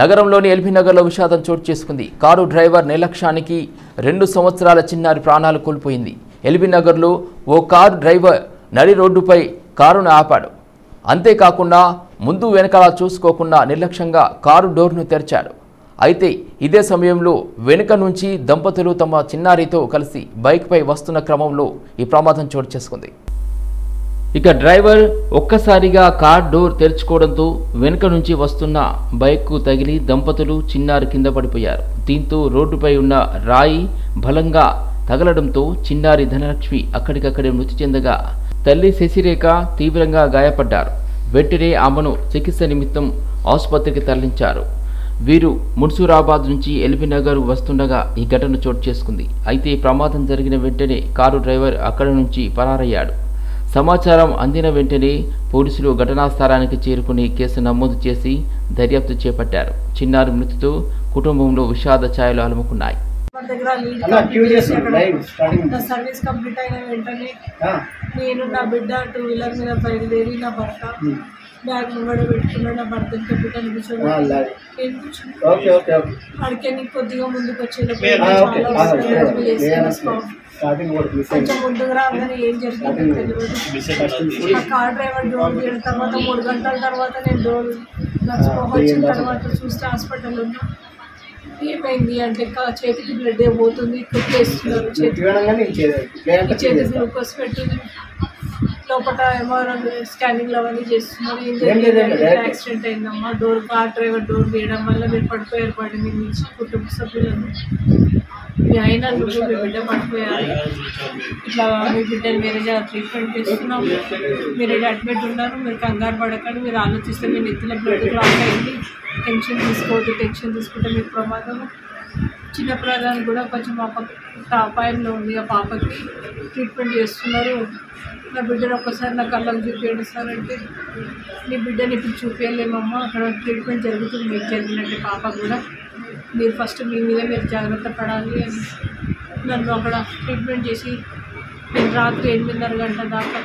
నగరంలోని ఎల్బీ నగర్లో విషాదం చోటు చేసుకుంది. కారు డ్రైవర్ నిర్లక్ష్యానికి రెండు సంవత్సరాల చిన్నారి ప్రాణాలు కోల్పోయింది. ఎల్బీ నగర్లో ఓ కారు డ్రైవర్ నడి రోడ్డుపై కారును ఆపాడు. అంతేకాకుండా ముందు వెనకాల చూసుకోకుండా నిర్లక్ష్యంగా కారు డోర్ను తెరిచాడు. అయితే ఇదే సమయంలో వెనుక నుంచి దంపతులు తమ చిన్నారితో కలిసి బైక్పై వస్తున్న క్రమంలో ఈ ప్రమాదం చోటు చేసుకుంది. ఇక డ్రైవర్ ఒక్కసారిగా కార్ డోర్ తెరుచుకోవడంతో వెనుక నుంచి వస్తున్న బైక్కు తగిలి దంపతులు చిన్నారి కింద పడిపోయారు. దీంతో రోడ్డుపై ఉన్న రాయి బలంగా తగలడంతో చిన్నారి ధనలక్ష్మి అక్కడికక్కడే మృతి చెందగా తల్లి శశిరేఖ తీవ్రంగా గాయపడ్డారు. వెంటనే ఆమెను చికిత్స నిమిత్తం ఆసుపత్రికి తరలించారు. వీరు మున్సూరాబాద్ నుంచి ఎల్బీ నగర్ వస్తుండగా ఈ ఘటన చోటు చేసుకుంది. అయితే ప్రమాదం జరిగిన వెంటనే కారు డ్రైవర్ అక్కడి నుంచి పరారయ్యాడు. సమాచారం అందిన వెంటనే పోలీసులు ఘటనా స్థలానికి చేరుకుని కేసు నమోదు చేసి దర్యాప్తు చేపట్టారు. చిన్నారి మృతితో కుటుంబంలో విషాద ఛాయలు అలుముకున్నాయి. సర్వీస్ కంప్లీట్ అయిన వెంటనే నేను నా బిడ్డ టూ వీలర్ మీద బయలుదేరి నా భర్త బ్యాగ్ ముంగడ పెట్టుకున్న నా భర్త ఇంకా బిడ్డను కూర్చోబెట్టి కొద్దిగా ముందుకు వచ్చేటప్పుడు స్టార్టింగ్ కూడా మిస్ కొంచెం ముందుకు రాగానే ఏం జరిగిందో తెలియదు. ఆ కార్ డ్రైవర్ డోర్ తీయడం తర్వాత మూడు గంటల తర్వాత నేను డోర్ నడుచుకోక వచ్చిన తర్వాత చూస్తే హాస్పిటల్ ఉన్నా ఏమైంది అంటే చేతికి బ్లడ్ పోతుంది? కుట్టేస్తున్నారు చేతి తిరగడంగానే ఈ ఇంకేదంటే చేతికి గ్లూకోజ్ పెట్టుంది. లోపల ఎంఆర్ఐ స్కానింగ్ అవన్నీ చేస్తున్నారు. యాక్సిడెంట్ అయిందమ్మా. డోర్ కార్ డ్రైవర్ డోర్ తీయడం వల్ల మీరు పడిపోయారు పడి మీ నుంచి కుటుంబ సభ్యులను. మీ అయినా నువ్వు మీ బిడ్డ పడిపోయారు ఇట్లా మీ బిడ్డను వేరే జాగ్రత్త ట్రీట్మెంట్ చేస్తున్నాం మీరు అడ్మిట్ ఉన్నారు మీరు కంగారు పడకండి మీరు ఆలోచిస్తే మీ నెత్తిన బ్లడ్ క్లాట్ అయింది. టెన్షన్ తీసుకోవద్దు టెన్షన్ తీసుకుంటే మీకు ప్రమాదం. చిన్న ప్రధాని కూడా కొంచెం మా పక్క అపాయంలో ఉంది ఆ పాపకి ట్రీట్మెంట్ చేస్తున్నారు. నా బిడ్డను ఒక్కసారి నా కళ్ళకు చూపించండి సార్ అంటే నీ బిడ్డని ఇప్పుడు చూపించలేమమ్మా అక్కడ ట్రీట్మెంట్ జరుగుతుంది మీకు జరిగినట్టు పాప కూడా. మీరు ఫస్ట్ మీ మీద మీరు జాగ్రత్త పడాలి అని నన్ను అక్కడ ట్రీట్మెంట్ చేసి నేను రాత్రి ఎనిమిదిన్నర గంట దాకా